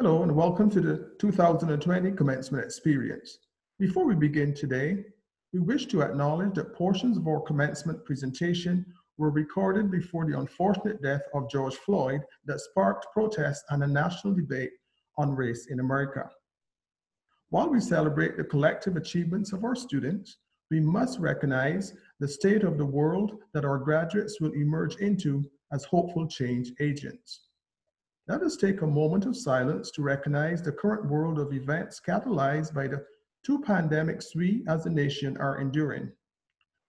Hello and welcome to the 2020 Commencement Experience. Before we begin today, we wish to acknowledge that portions of our commencement presentation were recorded before the unfortunate death of George Floyd that sparked protests and a national debate on race in America. While we celebrate the collective achievements of our students, we must recognize the state of the world that our graduates will emerge into as hopeful change agents. Let us take a moment of silence to recognize the current world of events catalyzed by the two pandemics we as a nation are enduring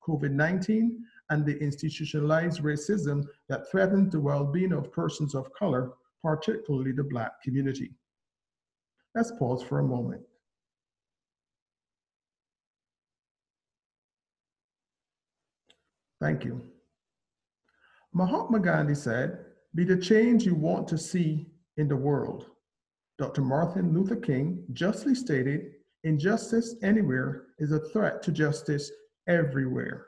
COVID 19 and the institutionalized racism that threatens the well being of persons of color, particularly the Black community. Let's pause for a moment. Thank you. Mahatma Gandhi said, be the change you want to see in the world. Dr. Martin Luther King justly stated, injustice anywhere is a threat to justice everywhere.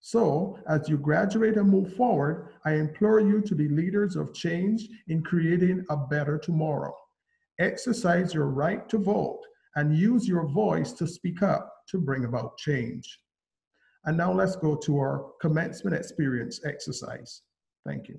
So, as you graduate and move forward, I implore you to be leaders of change in creating a better tomorrow. Exercise your right to vote and use your voice to speak up to bring about change. And now let's go to our commencement experience exercise. Thank you.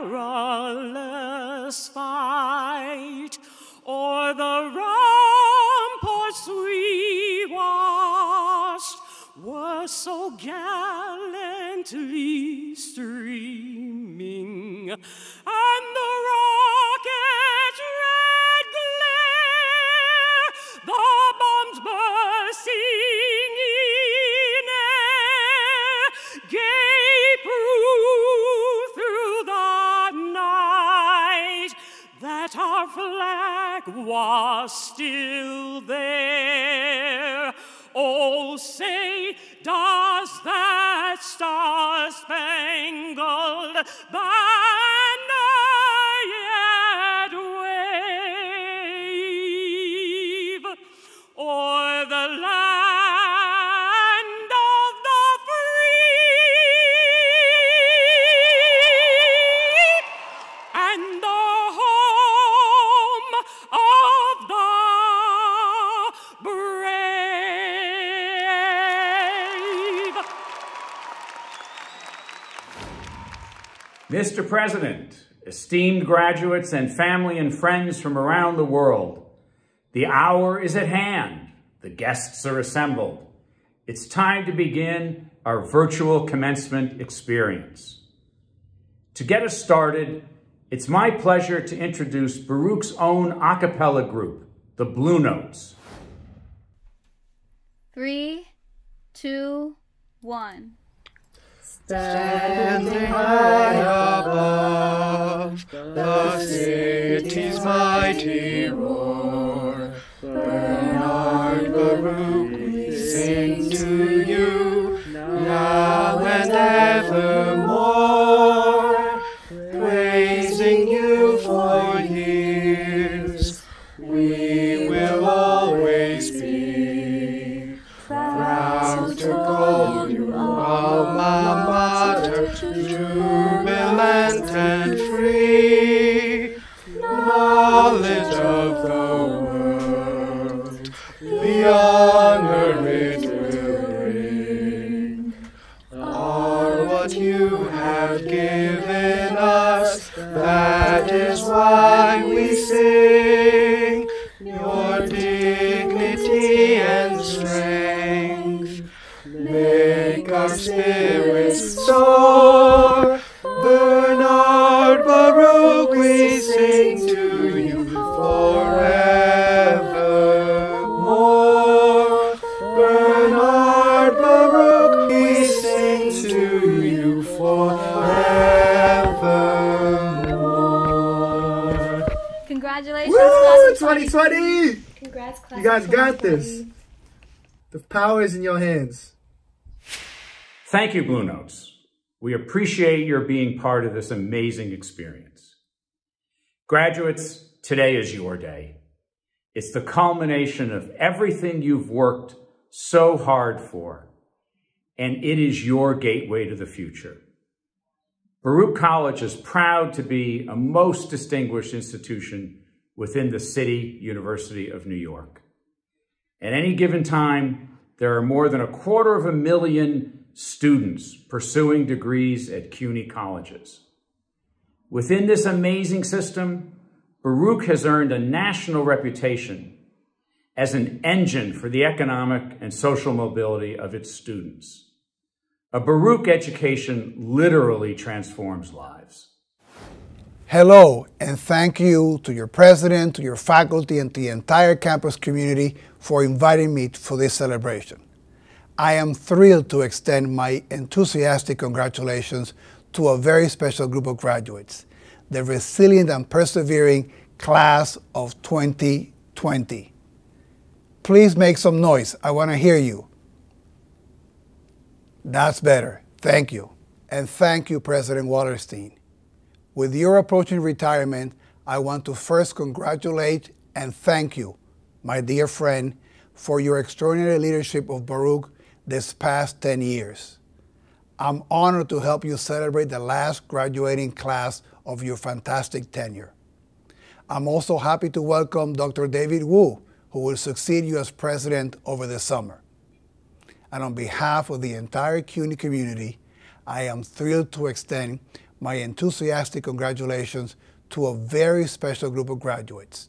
perilous fight o'er the ramparts we watched were so gallantly streaming, and the was still there. Oh, say, does that star-spangled banner Mr. President, esteemed graduates and family and friends from around the world, the hour is at hand. The guests are assembled. It's time to begin our virtual commencement experience. To get us started, it's my pleasure to introduce Baruch's own a cappella group, the Blue Notes. Three, two, one. Standing high above the city's mighty roar, Bernard Baruch, power is in your hands. Thank you, Blue Notes. We appreciate your being part of this amazing experience. Graduates, today is your day. It's the culmination of everything you've worked so hard for, and it is your gateway to the future. Baruch College is proud to be a most distinguished institution within the City University of New York. At any given time, there are more than a quarter of a million students pursuing degrees at CUNY colleges. Within this amazing system, Baruch has earned a national reputation as an engine for the economic and social mobility of its students. A Baruch education literally transforms lives. Hello, and thank you to your president, to your faculty, and to the entire campus community for inviting me for this celebration. I am thrilled to extend my enthusiastic congratulations to a very special group of graduates, the resilient and persevering class of 2020. Please make some noise. I want to hear you. That's better. Thank you. And thank you, President Wallerstein. With your approaching retirement, I want to first congratulate and thank you, my dear friend, for your extraordinary leadership of Baruch this past 10 years. I'm honored to help you celebrate the last graduating class of your fantastic tenure. I'm also happy to welcome Dr. David Wu, who will succeed you as president over the summer. And on behalf of the entire CUNY community, I am thrilled to extend my enthusiastic congratulations to a very special group of graduates,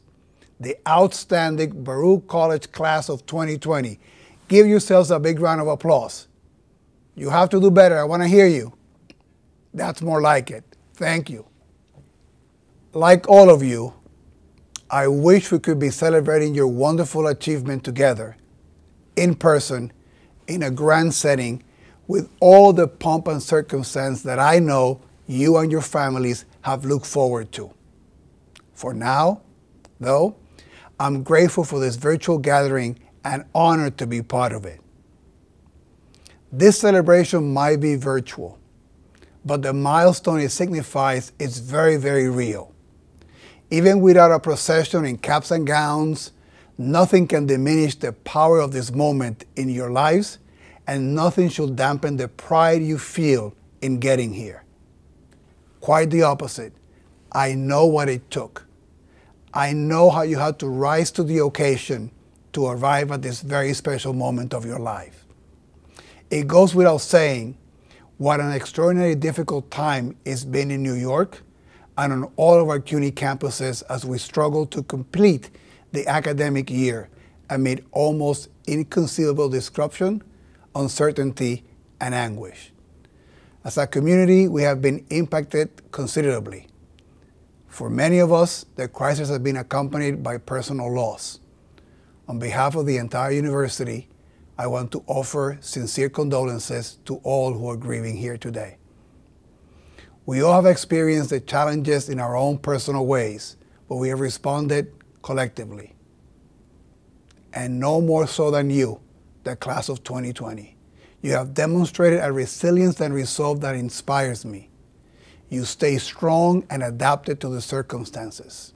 the outstanding Baruch College class of 2020. Give yourselves a big round of applause. You have to do better. I want to hear you. That's more like it. Thank you. Like all of you, I wish we could be celebrating your wonderful achievement together, in person, in a grand setting, with all the pomp and circumstance that I know you and your families have looked forward to. For now, though, I'm grateful for this virtual gathering and honored to be part of it. This celebration might be virtual, but the milestone it signifies is very, very real. Even without a procession in caps and gowns, nothing can diminish the power of this moment in your lives, and nothing should dampen the pride you feel in getting here. Quite the opposite. I know what it took. I know how you had to rise to the occasion to arrive at this very special moment of your life. It goes without saying what an extraordinarily difficult time it's been in New York and on all of our CUNY campuses as we struggle to complete the academic year amid almost inconceivable disruption, uncertainty, and anguish. As a community, we have been impacted considerably. For many of us, the crisis has been accompanied by personal loss. On behalf of the entire university, I want to offer sincere condolences to all who are grieving here today. We all have experienced the challenges in our own personal ways, but we have responded collectively. And no more so than you, the class of 2020. You have demonstrated a resilience and resolve that inspires me. You stay strong and adapted to the circumstances.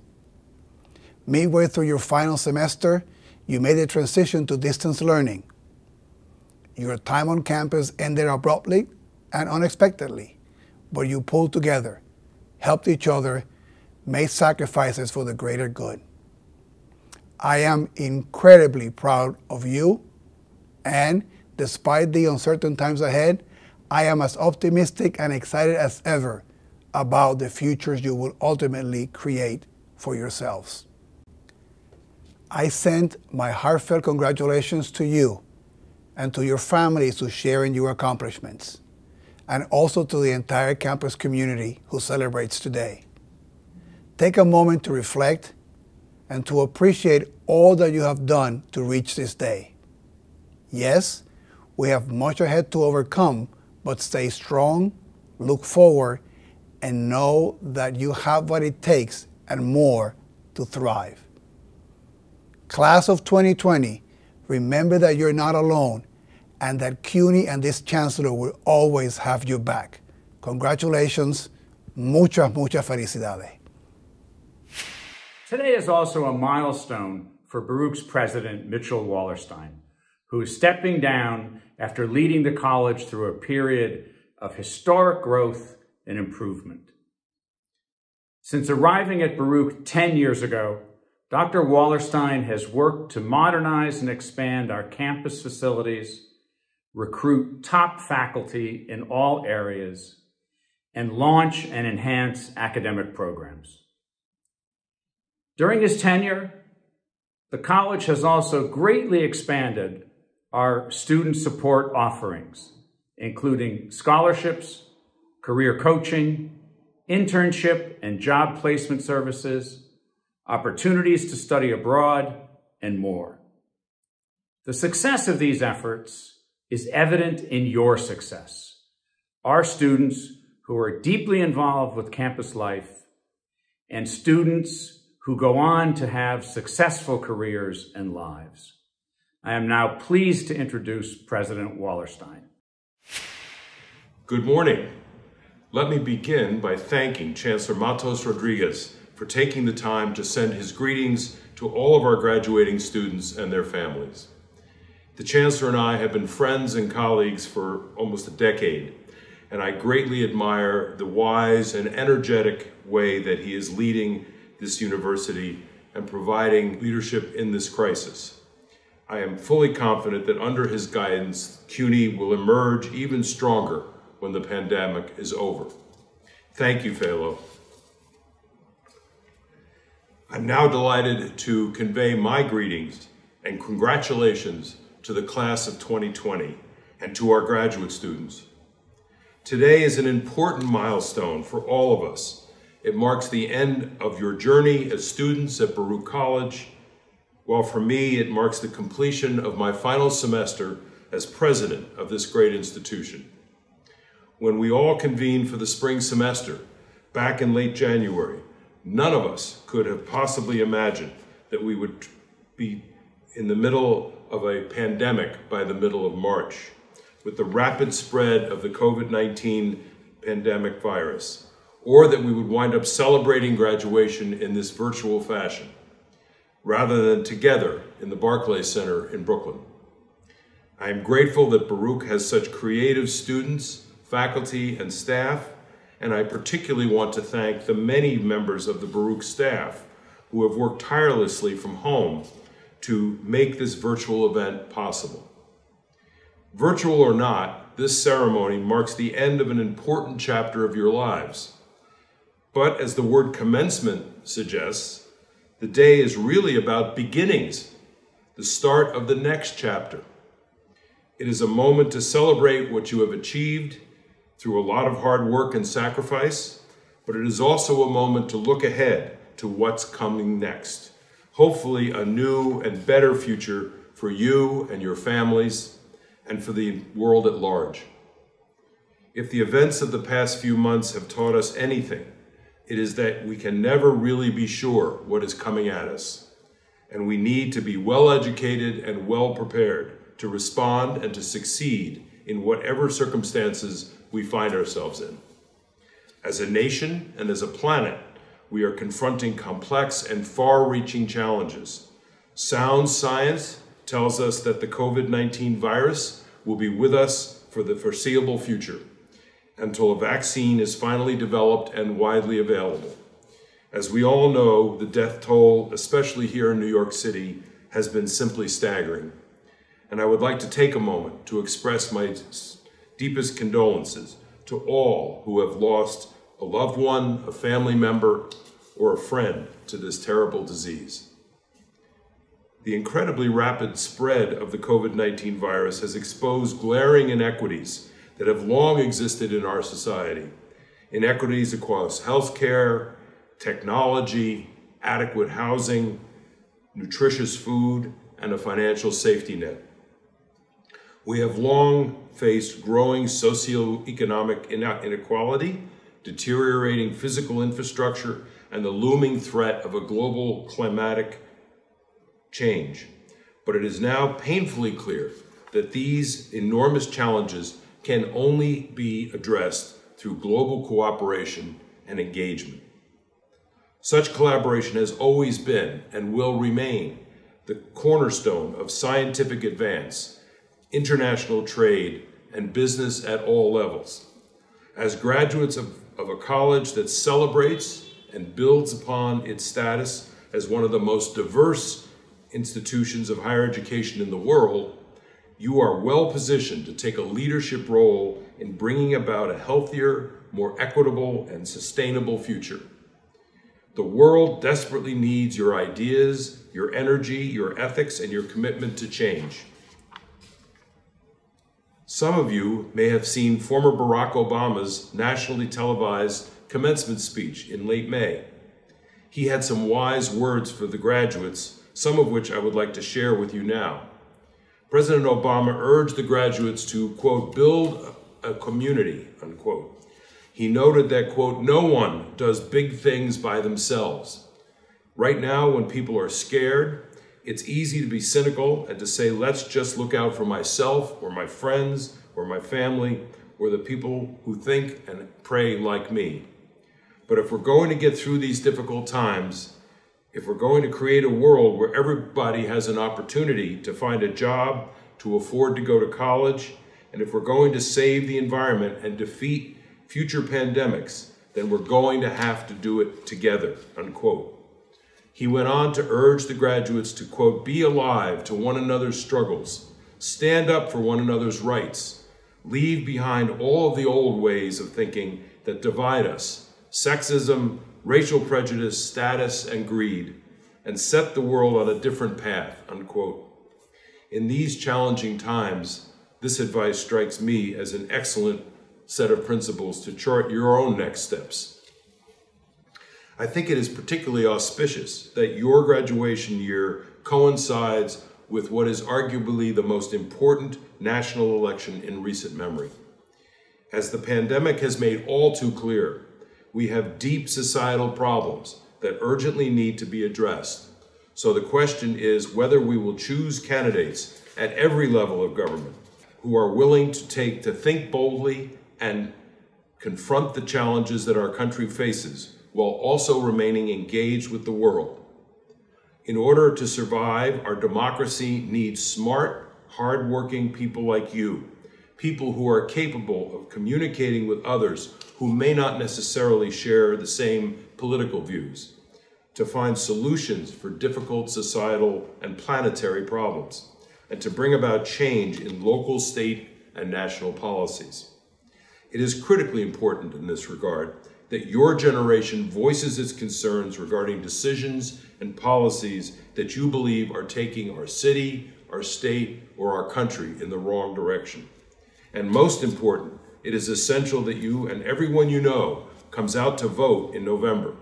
Midway through your final semester, you made the transition to distance learning. Your time on campus ended abruptly and unexpectedly, but you pulled together, helped each other, made sacrifices for the greater good. I am incredibly proud of you, and despite the uncertain times ahead, I am as optimistic and excited as ever about the futures you will ultimately create for yourselves. I send my heartfelt congratulations to you and to your families who share in your accomplishments, and also to the entire campus community who celebrates today. Take a moment to reflect and to appreciate all that you have done to reach this day. Yes, we have much ahead to overcome, but stay strong, look forward, and know that you have what it takes and more to thrive. Class of 2020, remember that you're not alone and that CUNY and this chancellor will always have your back. Congratulations. Muchas, muchas felicidades. Today is also a milestone for Baruch's president, Mitchell Wallerstein, who is stepping down after leading the college through a period of historic growth and improvement. Since arriving at Baruch 10 years ago, Dr. Wallerstein has worked to modernize and expand our campus facilities, recruit top faculty in all areas, and launch and enhance academic programs. During his tenure, the college has also greatly expanded our student support offerings, including scholarships, career coaching, internship and job placement services, opportunities to study abroad, and more. The success of these efforts is evident in your success. Our students who are deeply involved with campus life and students who go on to have successful careers and lives. I am now pleased to introduce President Wallerstein. Good morning. Let me begin by thanking Chancellor Matos Rodriguez for taking the time to send his greetings to all of our graduating students and their families. The Chancellor and I have been friends and colleagues for almost a decade, and I greatly admire the wise and energetic way that he is leading this university and providing leadership in this crisis. I am fully confident that under his guidance, CUNY will emerge even stronger when the pandemic is over. Thank you, Phalo. I'm now delighted to convey my greetings and congratulations to the class of 2020 and to our graduate students. Today is an important milestone for all of us it marks the end of your journey as students at Baruch College, while for me, it marks the completion of my final semester as president of this great institution. When we all convened for the spring semester back in late January, none of us could have possibly imagined that we would be in the middle of a pandemic by the middle of March with the rapid spread of the COVID-19 pandemic virus or that we would wind up celebrating graduation in this virtual fashion, rather than together in the Barclays Center in Brooklyn. I am grateful that Baruch has such creative students, faculty, and staff, and I particularly want to thank the many members of the Baruch staff who have worked tirelessly from home to make this virtual event possible. Virtual or not, this ceremony marks the end of an important chapter of your lives. But as the word commencement suggests, the day is really about beginnings, the start of the next chapter. It is a moment to celebrate what you have achieved through a lot of hard work and sacrifice, but it is also a moment to look ahead to what's coming next. Hopefully a new and better future for you and your families and for the world at large. If the events of the past few months have taught us anything, it is that we can never really be sure what is coming at us. And we need to be well educated and well prepared to respond and to succeed in whatever circumstances we find ourselves in. As a nation and as a planet, we are confronting complex and far-reaching challenges. Sound science tells us that the COVID-19 virus will be with us for the foreseeable future until a vaccine is finally developed and widely available. As we all know, the death toll, especially here in New York City, has been simply staggering. And I would like to take a moment to express my deepest condolences to all who have lost a loved one, a family member, or a friend to this terrible disease. The incredibly rapid spread of the COVID-19 virus has exposed glaring inequities that have long existed in our society. Inequities across healthcare, technology, adequate housing, nutritious food, and a financial safety net. We have long faced growing socioeconomic inequality, deteriorating physical infrastructure, and the looming threat of a global climatic change. But it is now painfully clear that these enormous challenges can only be addressed through global cooperation and engagement. Such collaboration has always been and will remain the cornerstone of scientific advance, international trade, and business at all levels. As graduates of, of a college that celebrates and builds upon its status as one of the most diverse institutions of higher education in the world, you are well positioned to take a leadership role in bringing about a healthier, more equitable, and sustainable future. The world desperately needs your ideas, your energy, your ethics, and your commitment to change. Some of you may have seen former Barack Obama's nationally televised commencement speech in late May. He had some wise words for the graduates, some of which I would like to share with you now. President Obama urged the graduates to, quote, build a community, unquote. He noted that, quote, no one does big things by themselves. Right now, when people are scared, it's easy to be cynical and to say, let's just look out for myself or my friends or my family or the people who think and pray like me. But if we're going to get through these difficult times, if we're going to create a world where everybody has an opportunity to find a job, to afford to go to college, and if we're going to save the environment and defeat future pandemics, then we're going to have to do it together, unquote. He went on to urge the graduates to, quote, be alive to one another's struggles, stand up for one another's rights, leave behind all of the old ways of thinking that divide us, sexism, racial prejudice, status, and greed, and set the world on a different path, unquote. In these challenging times, this advice strikes me as an excellent set of principles to chart your own next steps. I think it is particularly auspicious that your graduation year coincides with what is arguably the most important national election in recent memory. As the pandemic has made all too clear, we have deep societal problems that urgently need to be addressed. So the question is whether we will choose candidates at every level of government who are willing to take to think boldly and confront the challenges that our country faces while also remaining engaged with the world. In order to survive, our democracy needs smart, hardworking people like you, people who are capable of communicating with others who may not necessarily share the same political views, to find solutions for difficult societal and planetary problems, and to bring about change in local, state, and national policies. It is critically important in this regard that your generation voices its concerns regarding decisions and policies that you believe are taking our city, our state, or our country in the wrong direction. And most important, it is essential that you and everyone you know comes out to vote in November.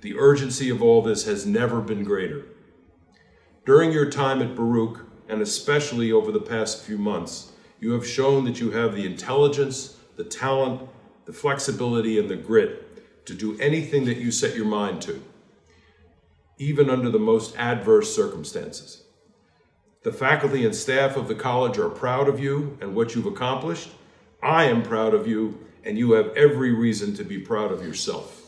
The urgency of all this has never been greater. During your time at Baruch, and especially over the past few months, you have shown that you have the intelligence, the talent, the flexibility, and the grit to do anything that you set your mind to, even under the most adverse circumstances. The faculty and staff of the college are proud of you and what you've accomplished. I am proud of you, and you have every reason to be proud of yourself.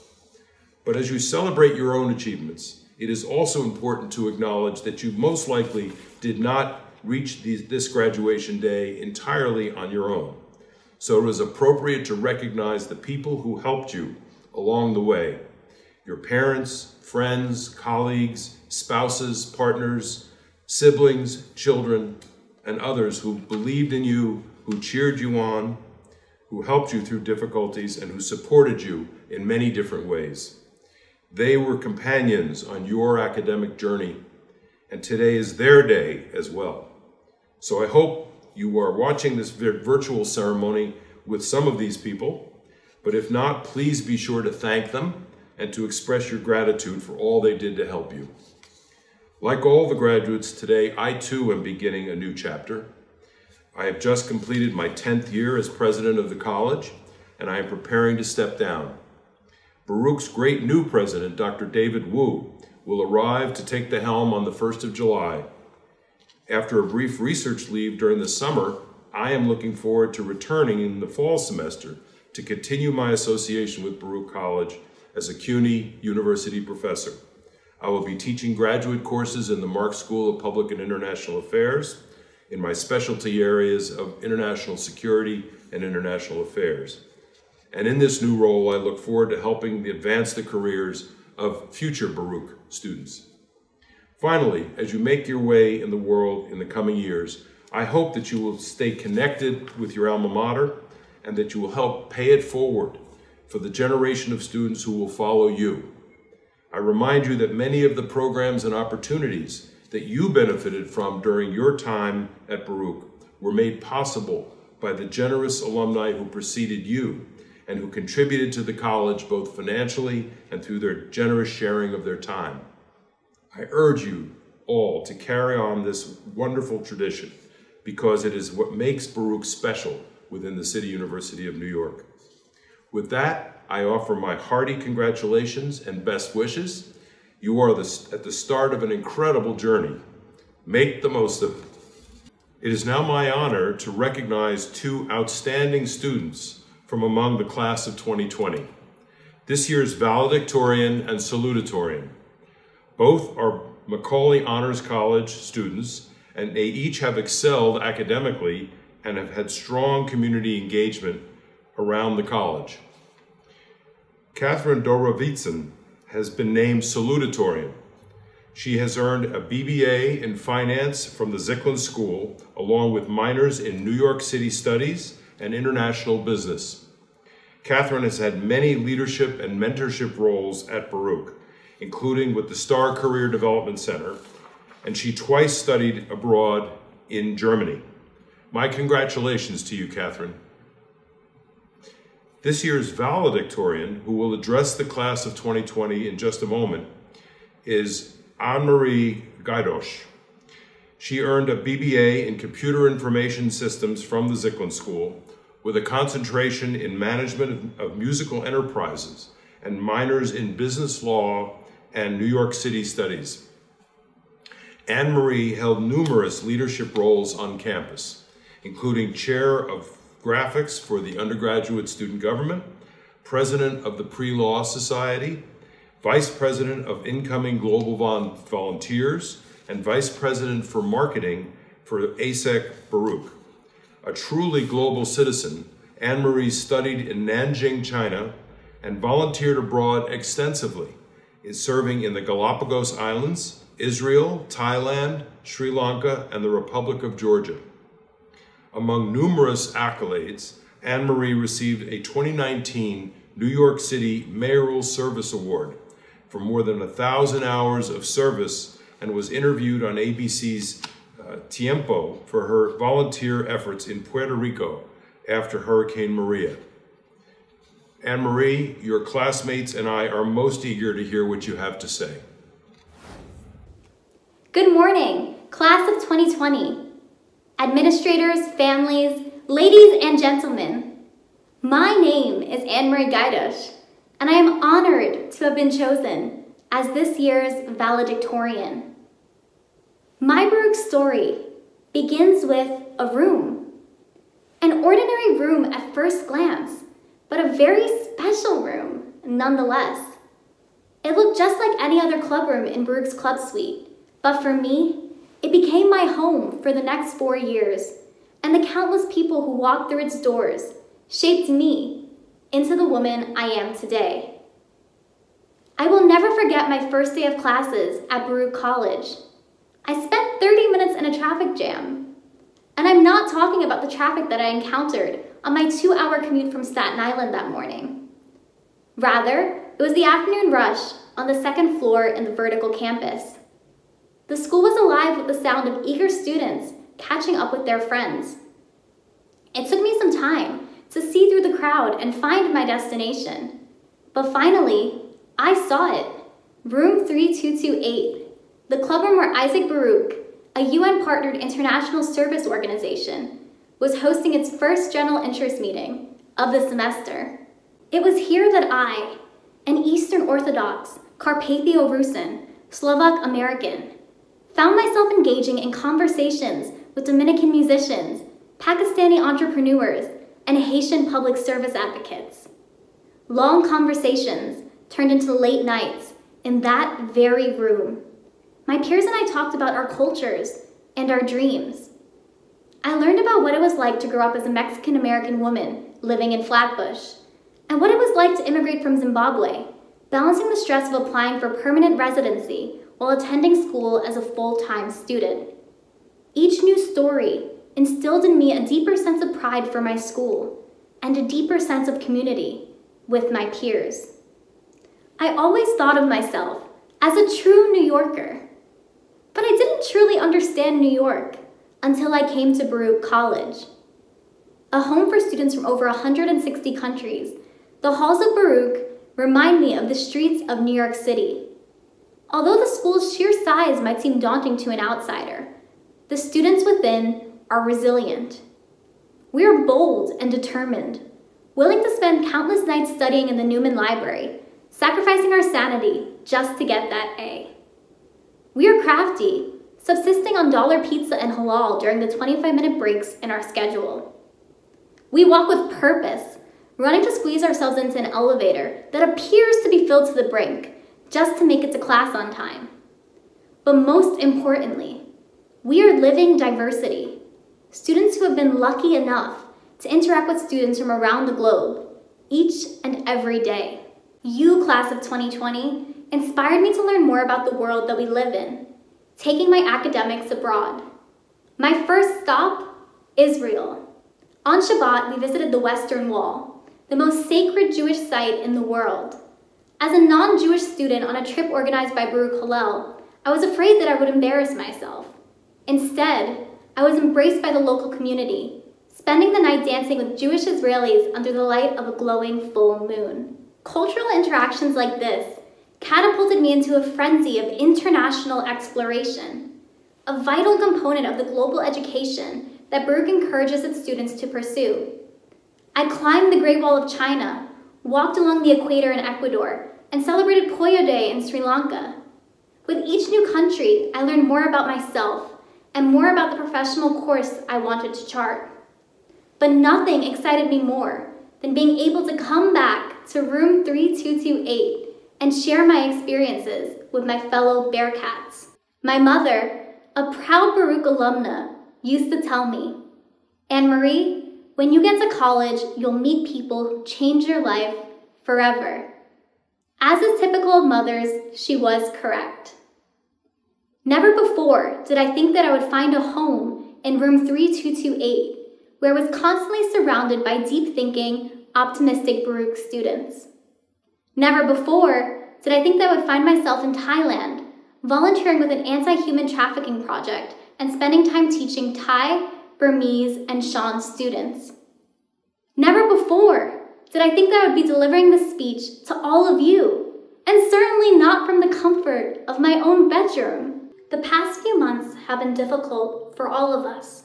But as you celebrate your own achievements, it is also important to acknowledge that you most likely did not reach this graduation day entirely on your own. So it was appropriate to recognize the people who helped you along the way. Your parents, friends, colleagues, spouses, partners, siblings, children, and others who believed in you, who cheered you on, who helped you through difficulties, and who supported you in many different ways. They were companions on your academic journey, and today is their day as well. So I hope you are watching this virtual ceremony with some of these people, but if not, please be sure to thank them and to express your gratitude for all they did to help you. Like all the graduates today, I too am beginning a new chapter. I have just completed my 10th year as president of the college, and I am preparing to step down. Baruch's great new president, Dr. David Wu, will arrive to take the helm on the 1st of July. After a brief research leave during the summer, I am looking forward to returning in the fall semester to continue my association with Baruch College as a CUNY University professor. I will be teaching graduate courses in the Marxe School of Public and International Affairs in my specialty areas of international security and international affairs. And in this new role, I look forward to helping advance the careers of future Baruch students. Finally, as you make your way in the world in the coming years, I hope that you will stay connected with your alma mater and that you will help pay it forward for the generation of students who will follow you. I remind you that many of the programs and opportunities that you benefited from during your time at Baruch were made possible by the generous alumni who preceded you and who contributed to the college both financially and through their generous sharing of their time. I urge you all to carry on this wonderful tradition because it is what makes Baruch special within the City University of New York. With that, I offer my hearty congratulations and best wishes. You are the, at the start of an incredible journey. Make the most of it. It is now my honor to recognize two outstanding students from among the class of 2020. This year's valedictorian and salutatorian. Both are Macaulay Honors College students, and they each have excelled academically and have had strong community engagement around the college. Catherine Dorovitsin has been named salutatorian. She has earned a BBA in finance from the Zicklin School, along with minors in New York City Studies and International Business. Catherine has had many leadership and mentorship roles at Baruch, including with the Star Career Development Center, and she twice studied abroad in Germany. My congratulations to you, Catherine. This year's valedictorian, who will address the class of 2020 in just a moment, is Anne-Marie Gaidosh. She earned a BBA in Computer Information Systems from the Zicklin School with a concentration in management of musical enterprises and minors in business law and New York City studies. Anne-Marie held numerous leadership roles on campus, including chair of graphics for the undergraduate student government, president of the Pre-Law Society, vice president of incoming global volunteers, and vice president for marketing for AIESEC Baruch. A truly global citizen, Anne-Marie studied in Nanjing, China, and volunteered abroad extensively, in serving in the Galapagos Islands, Israel, Thailand, Sri Lanka, and the Republic of Georgia. Among numerous accolades, Anne-Marie received a 2019 New York City Mayoral Service Award for more than a thousand hours of service and was interviewed on ABC's uh, Tiempo for her volunteer efforts in Puerto Rico after Hurricane Maria. Anne-Marie, your classmates and I are most eager to hear what you have to say. Good morning, class of 2020. Administrators, families, ladies and gentlemen. My name is Anne-Marie Gaidosh, and I am honored to have been chosen as this year's valedictorian. My Baruch story begins with a room. An ordinary room at first glance, but a very special room nonetheless. It looked just like any other club room in Baruch's club suite, but for me, it became my home for the next four years, and the countless people who walked through its doors shaped me into the woman I am today. I will never forget my first day of classes at Baruch College. I spent 30 minutes in a traffic jam. And I'm not talking about the traffic that I encountered on my two-hour commute from Staten Island that morning. Rather, it was the afternoon rush on the second floor in the vertical campus. The school was alive with the sound of eager students catching up with their friends. It took me some time to see through the crowd and find my destination. But finally, I saw it. Room 3228, the clubroom where AIESEC Baruch, a UN-partnered international service organization, was hosting its first general interest meeting of the semester. It was here that I, an Eastern Orthodox, Carpatho-Rusin, Slovak American. Found myself engaging in conversations with Dominican musicians, Pakistani entrepreneurs, and Haitian public service advocates. Long conversations turned into late nights in that very room. My peers and I talked about our cultures and our dreams. I learned about what it was like to grow up as a Mexican American woman living in Flatbush, and what it was like to immigrate from Zimbabwe, balancing the stress of applying for permanent residency while attending school as a full-time student. Each new story instilled in me a deeper sense of pride for my school and a deeper sense of community with my peers. I always thought of myself as a true New Yorker, but I didn't truly understand New York until I came to Baruch College. A home for students from over 160 countries, the halls of Baruch remind me of the streets of New York City. Although the school's sheer size might seem daunting to an outsider, the students within are resilient. We are bold and determined, willing to spend countless nights studying in the Newman Library, sacrificing our sanity just to get that A. We are crafty, subsisting on dollar pizza and halal during the 25 minute breaks in our schedule. We walk with purpose, running to squeeze ourselves into an elevator that appears to be filled to the brink just to make it to class on time. But most importantly, we are living diversity. Students who have been lucky enough to interact with students from around the globe each and every day. You, class of 2020, inspired me to learn more about the world that we live in, taking my academics abroad. My first stop, Israel. On Shabbat, we visited the Western Wall, the most sacred Jewish site in the world. As a non-Jewish student on a trip organized by Baruch Hillel, I was afraid that I would embarrass myself. Instead, I was embraced by the local community, spending the night dancing with Jewish Israelis under the light of a glowing full moon. Cultural interactions like this catapulted me into a frenzy of international exploration, a vital component of the global education that Baruch encourages its students to pursue. I climbed the Great Wall of China, walked along the equator in Ecuador, and celebrated Poya Day in Sri Lanka. With each new country, I learned more about myself and more about the professional course I wanted to chart. But nothing excited me more than being able to come back to room 3228 and share my experiences with my fellow Bearcats. My mother, a proud Baruch alumna, used to tell me, Anne Marie, when you get to college, you'll meet people who change your life forever. As is typical of mothers, she was correct. Never before did I think that I would find a home in room 3228, where I was constantly surrounded by deep thinking, optimistic Baruch students. Never before did I think that I would find myself in Thailand, volunteering with an anti-human trafficking project and spending time teaching Thai, Burmese, and Shan students. Never before did I think that I would be delivering this speech to all of you, and certainly not from the comfort of my own bedroom. The past few months have been difficult for all of us.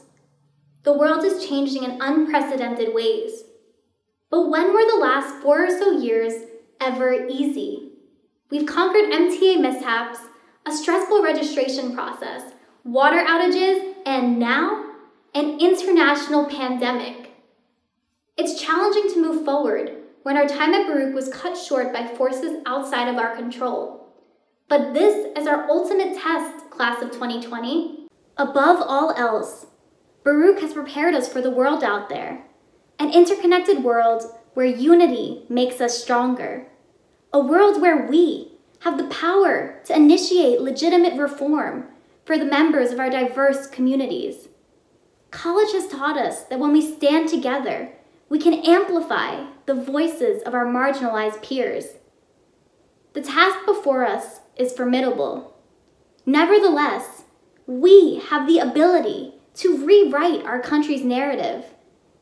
The world is changing in unprecedented ways. But when were the last four or so years ever easy? We've conquered MTA mishaps, a stressful registration process, water outages, and now, an international pandemic. It's challenging to move forward when our time at Baruch was cut short by forces outside of our control. But this is our ultimate test, class of 2020. Above all else, Baruch has prepared us for the world out there, an interconnected world where unity makes us stronger, a world where we have the power to initiate legitimate reform for the members of our diverse communities. College has taught us that when we stand together, we can amplify the voices of our marginalized peers. The task before us is formidable. Nevertheless, we have the ability to rewrite our country's narrative,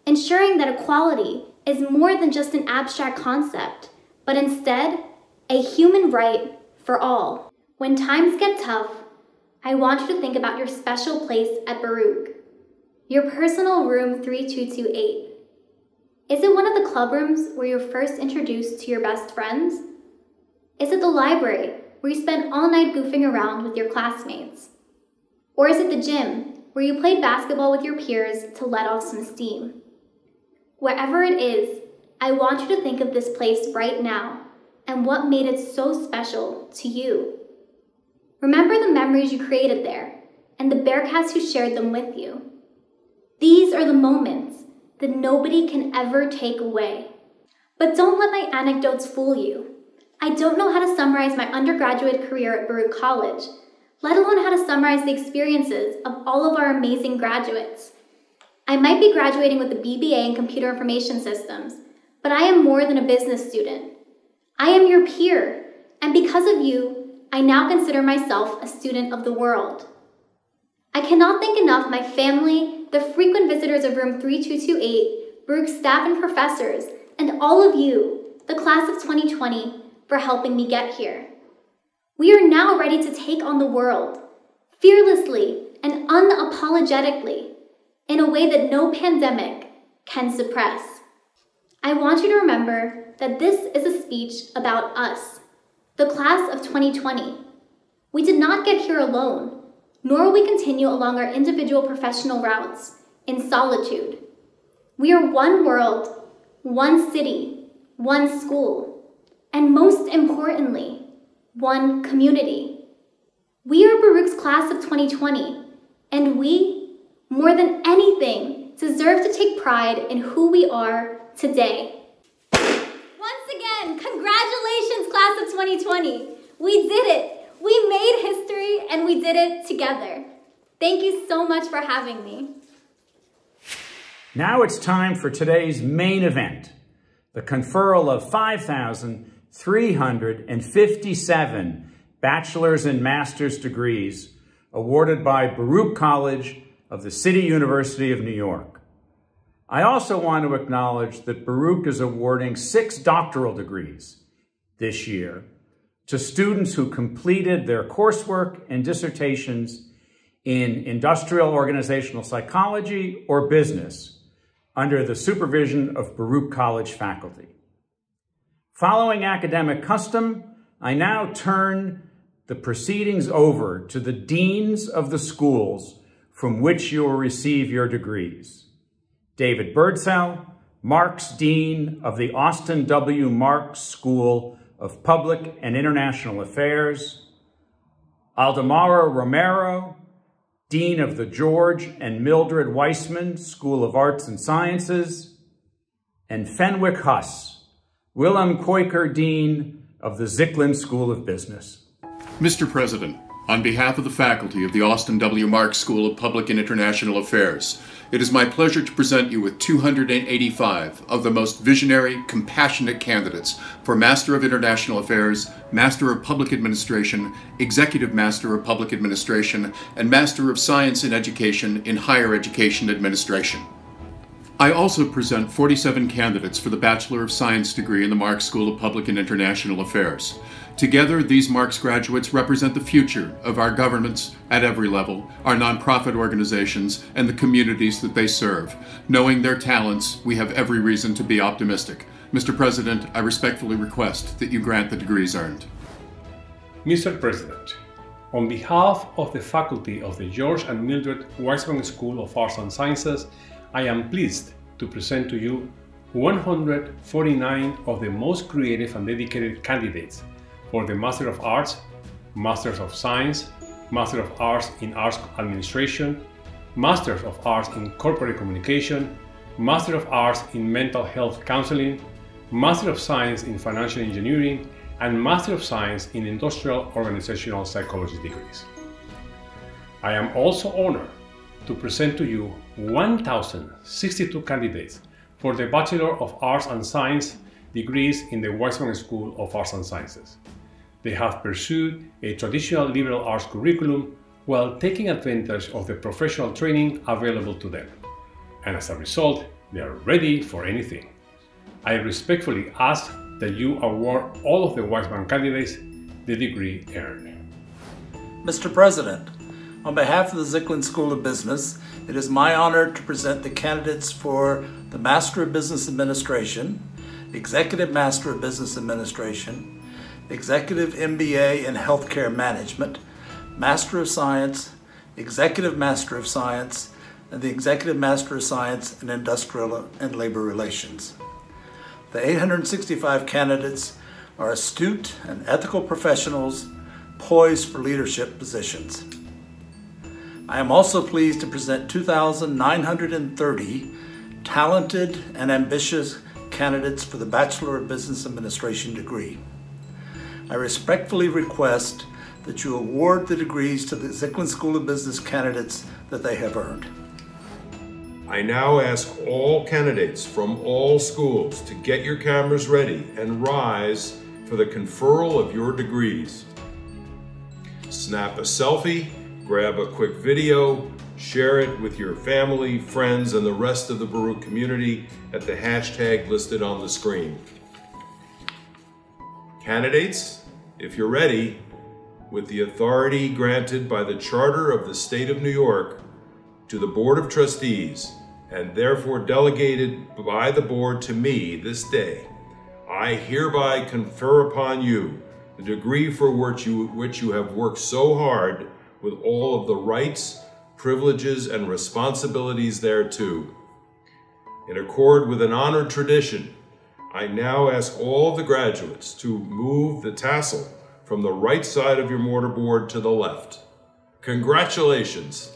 ensuring that equality is more than just an abstract concept, but instead a human right for all. When times get tough, I want you to think about your special place at Baruch, your personal room 3228. Is it one of the club rooms where you're first introduced to your best friends? Is it the library where you spent all night goofing around with your classmates? Or is it the gym where you played basketball with your peers to let off some steam? Wherever it is, I want you to think of this place right now and what made it so special to you. Remember the memories you created there and the Bearcats who shared them with you. These are the moments that nobody can ever take away. But don't let my anecdotes fool you. I don't know how to summarize my undergraduate career at Baruch College, let alone how to summarize the experiences of all of our amazing graduates. I might be graduating with a BBA in Computer Information Systems, but I am more than a business student. I am your peer, and because of you, I now consider myself a student of the world. I cannot thank enough my family, the frequent visitors of room 3228, Baruch staff and professors, and all of you, the class of 2020, for helping me get here. We are now ready to take on the world, fearlessly and unapologetically, in a way that no pandemic can suppress. I want you to remember that this is a speech about us, the class of 2020. We did not get here alone, nor will we continue along our individual professional routes in solitude. We are one world, one city, one school, and most importantly, one community. We are Baruch's class of 2020, and we, more than anything, deserve to take pride in who we are today. Once again, congratulations, class of 2020. We did it. We made history, and we did it together. Thank you so much for having me. Now it's time for today's main event, the conferral of 5,357 bachelor's and master's degrees awarded by Baruch College of the City University of New York. I also want to acknowledge that Baruch is awarding six doctoral degrees this year to students who completed their coursework and dissertations in industrial organizational psychology or business under the supervision of Baruch College faculty. Following academic custom, I now turn the proceedings over to the deans of the schools from which you will receive your degrees. David Birdsell, Marxe Dean of the Austin W. Marxe School of Public and International Affairs, Aldemaro Romero, Dean of the George and Mildred Weissman School of Arts and Sciences, and Fenwick Huss, Willem Kooyker Dean of the Zicklin School of Business. Mr. President, on behalf of the faculty of the Austin W. Marxe School of Public and International Affairs, it is my pleasure to present you with 285 of the most visionary, compassionate candidates for Master of International Affairs, Master of Public Administration, Executive Master of Public Administration, and Master of Science in Education in Higher Education Administration. I also present 47 candidates for the Bachelor of Science degree in the Marxe School of Public and International Affairs. Together, these Marxe graduates represent the future of our governments at every level, our nonprofit organizations, and the communities that they serve. Knowing their talents, we have every reason to be optimistic. Mr. President, I respectfully request that you grant the degrees earned. Mr. President, on behalf of the faculty of the George and Mildred Weissman School of Arts and Sciences, I am pleased to present to you 149 of the most creative and dedicated candidates for the Master of Arts, Masters of Science, Master of Arts in Arts Administration, Masters of Arts in Corporate Communication, Master of Arts in Mental Health Counseling, Master of Science in Financial Engineering, and Master of Science in Industrial Organizational Psychology degrees. I am also honored to present to you 1,062 candidates for the Bachelor of Arts and Science degrees in the Weissman School of Arts and Sciences. They have pursued a traditional liberal arts curriculum while taking advantage of the professional training available to them. And as a result, they are ready for anything. I respectfully ask that you award all of the Weissman candidates the degree earned. Mr. President, on behalf of the Zicklin School of Business, it is my honor to present the candidates for the Master of Business Administration, Executive Master of Business Administration, Executive MBA in Healthcare Management, Master of Science, Executive Master of Science, and the Executive Master of Science in Industrial and Labor Relations. The 865 candidates are astute and ethical professionals poised for leadership positions. I am also pleased to present 2,930 talented and ambitious candidates for the Bachelor of Business Administration degree. I respectfully request that you award the degrees to the Zicklin School of Business candidates that they have earned. I now ask all candidates from all schools to get your cameras ready and rise for the conferral of your degrees. Snap a selfie, grab a quick video, share it with your family, friends, and the rest of the Baruch community at the hashtag listed on the screen. Candidates, if you're ready, with the authority granted by the Charter of the State of New York to the Board of Trustees, and therefore delegated by the Board to me this day, I hereby confer upon you the degree for which you, which you have worked so hard with all of the rights, privileges, and responsibilities thereto. In accord with an honored tradition, I now ask all the graduates to move the tassel from the right side of your mortarboard to the left. Congratulations.